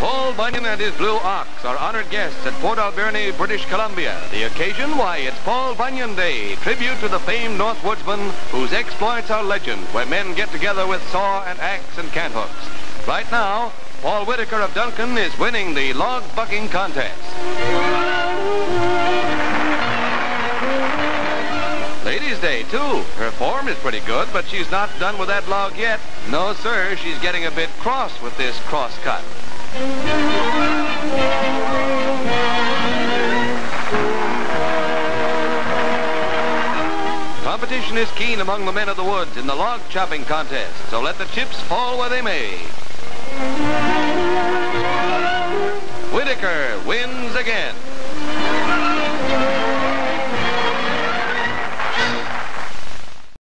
Paul Bunyan and his Blue Ox are honored guests at Port Alberni, British Columbia. The occasion, why, it's Paul Bunyan Day, tribute to the famed North Woodsman whose exploits are legend, where men get together with saw and axe and cant hooks. Right now, Paul Whitaker of Duncan is winning the log bucking contest. Day, too. Her form is pretty good, but she's not done with that log yet. No, sir, she's getting a bit cross with this cross cut. Competition is keen among the men of the woods in the log chopping contest, so let the chips fall where they may. Whitaker wins again.